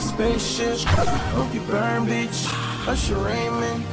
spaceship. Hope you burn, bitch. Usher Raymond.